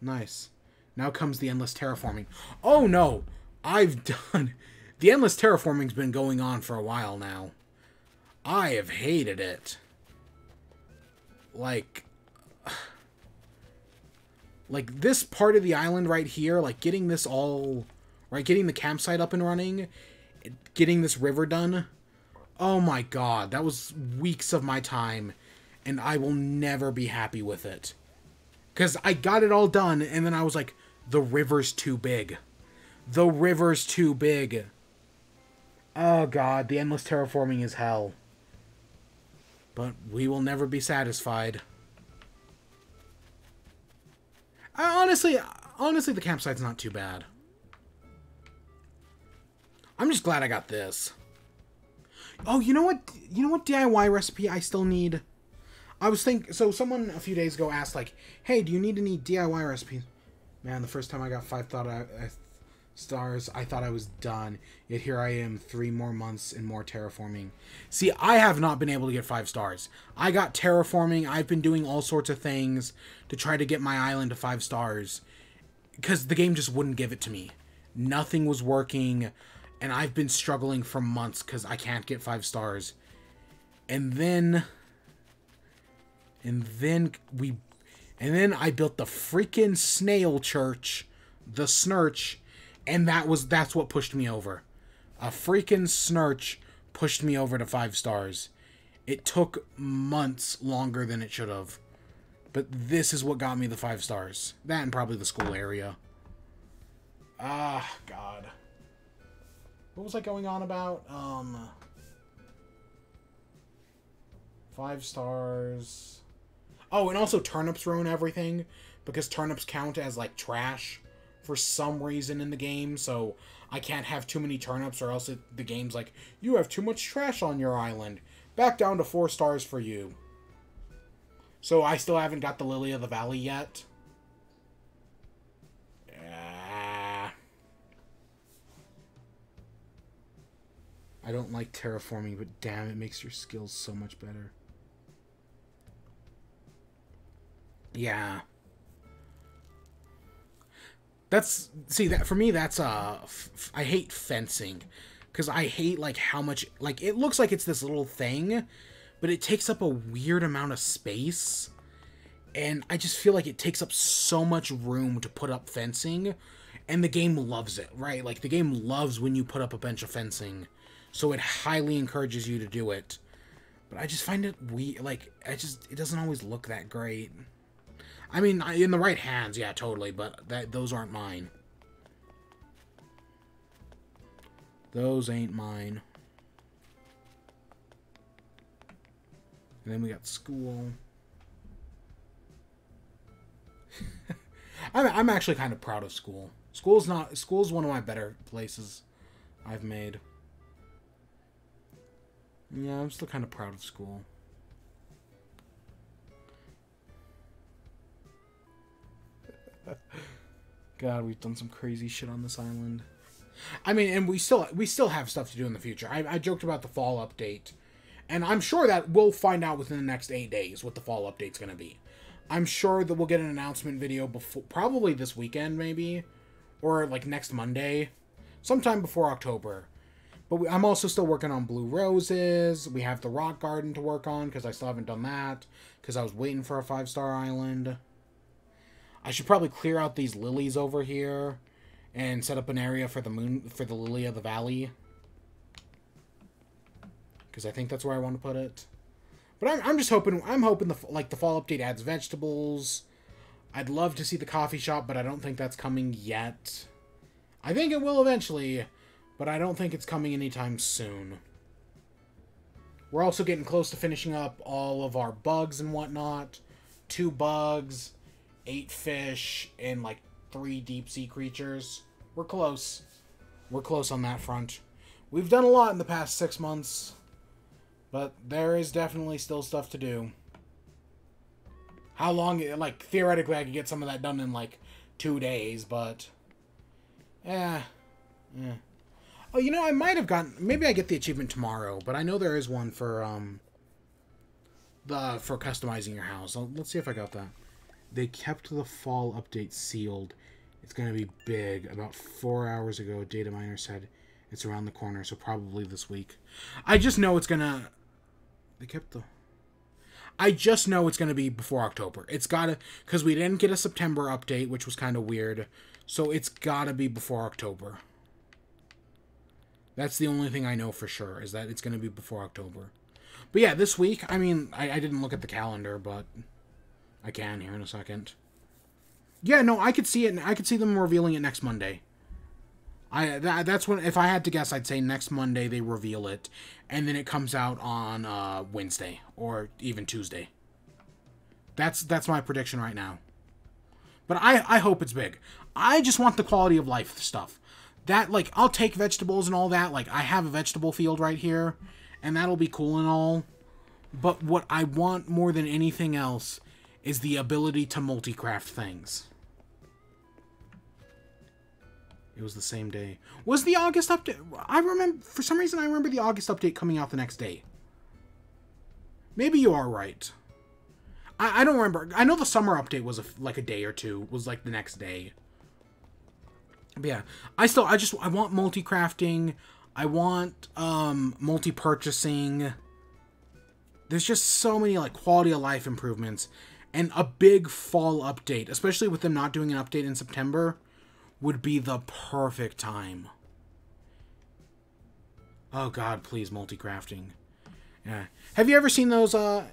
Nice. Now comes the endless terraforming. Oh no! I've done... The endless terraforming's been going on for a while now. I have hated it. Like... Like, this part of the island right here, like, getting this all... Right, getting the campsite up and running, getting this river done. Oh my god, that was weeks of my time, and I will never be happy with it. Because I got it all done, and then I was like, the river's too big. The river's too big. Oh god, the endless terraforming is hell. But we will never be satisfied. I, honestly, honestly, the campsite's not too bad. I'm just glad I got this. Oh, you know what? You know what DIY recipe I still need? I was think so. Someone a few days ago asked like, "Hey, do you need any DIY recipes?" Man, the first time I got five thought I, I, stars, I thought I was done. Yet here I am, three more months and more terraforming. See, I have not been able to get five stars. I got terraforming. I've been doing all sorts of things to try to get my island to five stars, because the game just wouldn't give it to me. Nothing was working and I've been struggling for months because I can't get five stars. And then, and then we, and then I built the freaking snail church, the snurch, and that was that's what pushed me over. A freaking snurch pushed me over to five stars. It took months longer than it should have. But this is what got me the five stars. That and probably the school area. Ah, God what was I going on about? Um, five stars. Oh, and also turnips ruin everything because turnips count as like trash for some reason in the game. So I can't have too many turnips, or else it, the game's like you have too much trash on your island. Back down to four stars for you. So I still haven't got the Lily of the Valley yet. Ah. I don't like terraforming, but damn, it makes your skills so much better. Yeah. That's see that for me that's uh f- I hate fencing cuz I hate like how much like it looks like it's this little thing but it takes up a weird amount of space and I just feel like it takes up so much room to put up fencing and the game loves it, right? Like the game loves when you put up a bunch of fencing so it highly encourages you to do it. But I just find it we like I just it doesn't always look that great. I mean, in the right hands, yeah, totally, but that those aren't mine. Those ain't mine. And then we got school. I'm, I'm actually kind of proud of school. School's not school's one of my better places I've made. Yeah, I'm still kind of proud of school. God, we've done some crazy shit on this island. I mean, and we still we still have stuff to do in the future. I, I joked about the fall update, and I'm sure that we'll find out within the next eight days what the fall update's going to be. I'm sure that we'll get an announcement video before, probably this weekend, maybe, or like next Monday, sometime before October. But we, I'm also still working on Blue Roses. We have the Rock Garden to work on because I still haven't done that because I was waiting for a five star island. I should probably clear out these lilies over here and set up an area for the moon for the lily of the valley because I think that's where I want to put it. But I'm, I'm just hoping I'm hoping the like the fall update adds vegetables. I'd love to see the coffee shop, but I don't think that's coming yet. I think it will eventually but I don't think it's coming anytime soon. We're also getting close to finishing up all of our bugs and whatnot. Two bugs, eight fish, and like three deep sea creatures. We're close. We're close on that front. We've done a lot in the past six months, but there is definitely still stuff to do. How long, like, theoretically, I could get some of that done in, like, two days, but... Eh. Yeah. Oh, you know, I might have gotten... Maybe I get the achievement tomorrow, but I know there is one for, um... The, for customizing your house. let's see if I got that. They kept the fall update sealed. It's going to be big. About four hours ago, data miner said it's around the corner, so probably this week. I just know it's going to... They kept the... I just know it's going to be before October. It's got to... Because we didn't get a September update, which was kind of weird. So it's got to be before October. That's the only thing I know for sure, is that it's going to be before October. But yeah, this week, I mean, I, I didn't look at the calendar, but I can here in a second. Yeah, no, I could see it. I could see them revealing it next Monday. I that, that's when if I had to guess, I'd say next Monday they reveal it, and then it comes out on uh, Wednesday or even Tuesday. That's that's my prediction right now. But I I hope it's big. I just want the quality of life stuff. That like I'll take vegetables and all that. Like I have a vegetable field right here, and that'll be cool and all. But what I want more than anything else is the ability to multi-craft things. It was the same day. Was the August update... I remember... For some reason, I remember the August update coming out the next day. Maybe you are right. I, I don't remember. I know the summer update was a, like a day or two. Was like the next day. But yeah. I still... I just... I want multi-crafting. I want um, multi-purchasing. There's just so many like quality of life improvements. And a big fall update. Especially with them not doing an update in September would be the perfect time. Oh god, please multi-crafting. Yeah. Have you ever seen those uh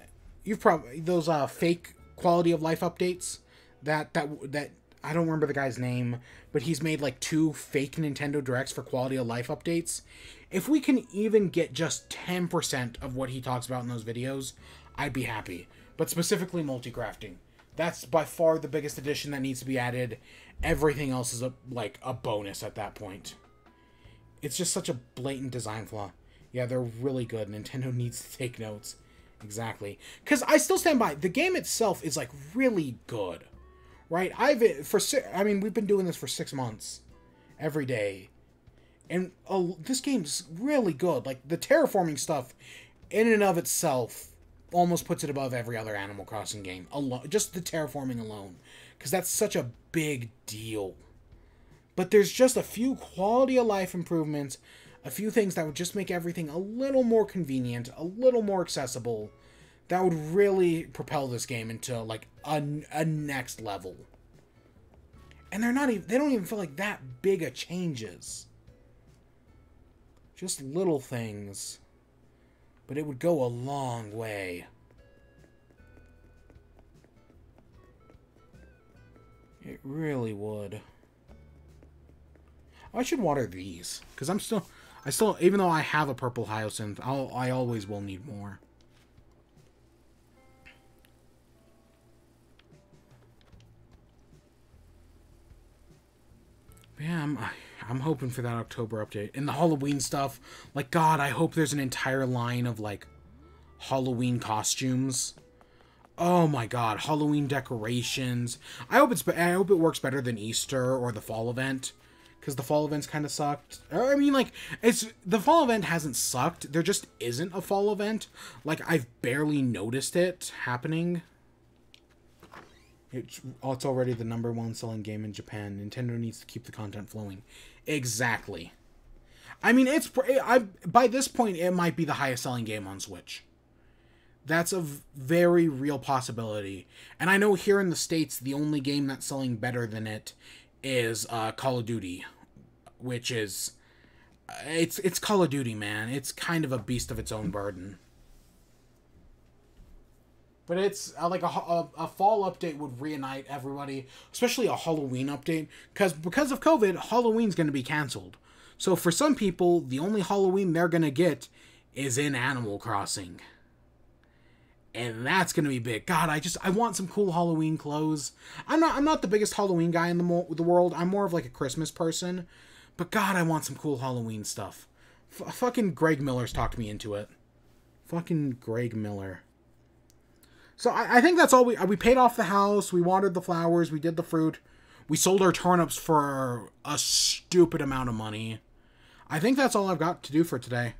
you've probably those uh fake quality of life updates that that that I don't remember the guy's name, but he's made like two fake Nintendo Directs for quality of life updates. If we can even get just 10% of what he talks about in those videos, I'd be happy. But specifically multi-crafting. That's by far the biggest addition that needs to be added, everything else is a like a bonus at that point. It's just such a blatant design flaw. Yeah, they're really good. Nintendo needs to take notes. Exactly. Because I still stand by. The game itself is, like, really good. Right? I've, for, I mean, we've been doing this for six months. Every day. And uh, this game's really good. Like, the terraforming stuff, in and of itself, almost puts it above every other Animal Crossing game. Alone, just the terraforming alone because that's such a big deal. But there's just a few quality of life improvements, a few things that would just make everything a little more convenient, a little more accessible, that would really propel this game into like a, a next level. And they're not even they don't even feel like that big of changes. Just little things. But it would go a long way. It really would. I should water these because I'm still, I still, even though I have a purple hyacinth, I'll, I always will need more. yeah, I'm, I'm hoping for that October update and the Halloween stuff. Like God, I hope there's an entire line of like Halloween costumes Oh my god, Halloween decorations. I hope it's I hope it works better than Easter or the fall event cuz the fall events kind of sucked. I mean like it's the fall event hasn't sucked. There just isn't a fall event. Like I've barely noticed it happening. It's, it's already the number one selling game in Japan. Nintendo needs to keep the content flowing. Exactly. I mean, it's I by this point it might be the highest selling game on Switch. That's a very real possibility. And I know here in the States, the only game that's selling better than it is uh, Call of Duty, which is. Uh, it's it's Call of Duty, man. It's kind of a beast of its own burden. But it's uh, like a, a, a, fall update would reunite everybody, especially a Halloween update, because because of COVID, Halloween's going to be canceled. So for some people, the only Halloween they're going to get is in Animal Crossing. And that's gonna be big. God, I just I want some cool Halloween clothes. I'm not I'm not the biggest Halloween guy in the the world. I'm more of like a Christmas person. But God, I want some cool Halloween stuff. F- fucking Greg Miller's talked me into it. Fucking Greg Miller. So I, I think that's all we uh, we paid off the house. We watered the flowers. We did the fruit. We sold our turnips for a stupid amount of money. I think that's all I've got to do for today.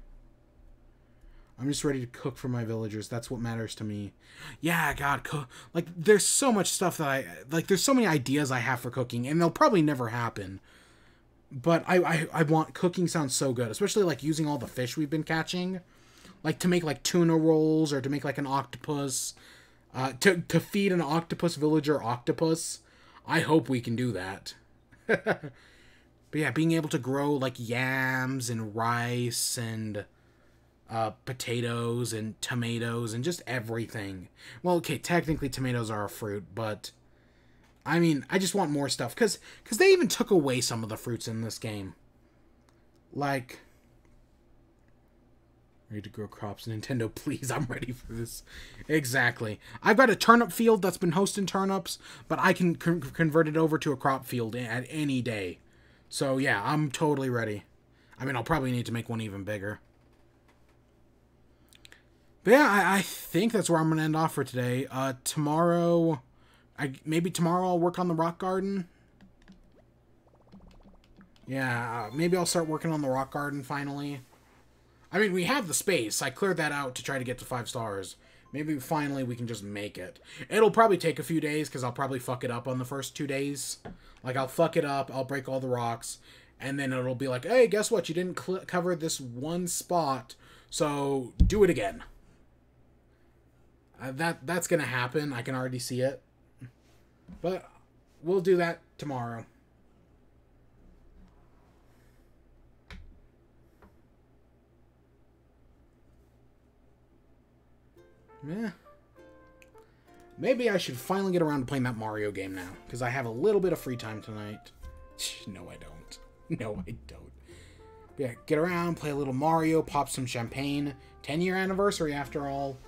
I'm just ready to cook for my villagers. That's what matters to me. Yeah, God, cook. Like, there's so much stuff that I like. There's so many ideas I have for cooking, and they'll probably never happen. But I, I, I want cooking sounds so good, especially like using all the fish we've been catching, like to make like tuna rolls or to make like an octopus, uh, to to feed an octopus villager octopus. I hope we can do that. but yeah, being able to grow like yams and rice and uh, potatoes and tomatoes and just everything. Well, okay, technically tomatoes are a fruit, but I mean, I just want more stuff because because they even took away some of the fruits in this game. Like, ready to grow crops, Nintendo, please, I'm ready for this. Exactly. I've got a turnip field that's been hosting turnips, but I can con- convert it over to a crop field at any day. So yeah, I'm totally ready. I mean, I'll probably need to make one even bigger. But yeah, I, I think that's where I'm gonna end off for today. Uh, tomorrow, I maybe tomorrow I'll work on the rock garden. Yeah, uh, maybe I'll start working on the rock garden finally. I mean, we have the space. I cleared that out to try to get to five stars. Maybe finally we can just make it. It'll probably take a few days because I'll probably fuck it up on the first two days. Like, I'll fuck it up, I'll break all the rocks, and then it'll be like, hey, guess what? You didn't cover this one spot, so do it again. Uh, that that's gonna happen. I can already see it. But we'll do that tomorrow. Yeah. Maybe I should finally get around to playing that Mario game now, because I have a little bit of free time tonight. No, I don't. No, I don't. Yeah, get around, play a little Mario, pop some champagne. 10 year anniversary after all.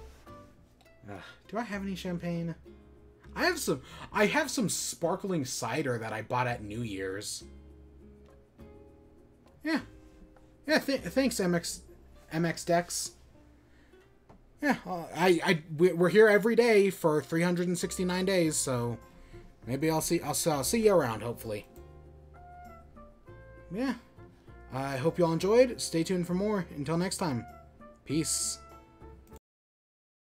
Ugh, do I have any champagne? I have some. I have some sparkling cider that I bought at New Year's. Yeah, yeah. Th thanks, MX, MX Dex. Yeah, I, I, we're here every day for 369 days, so maybe I'll see. I'll, I'll see you around. Hopefully. Yeah. I hope you all enjoyed. Stay tuned for more. Until next time. Peace.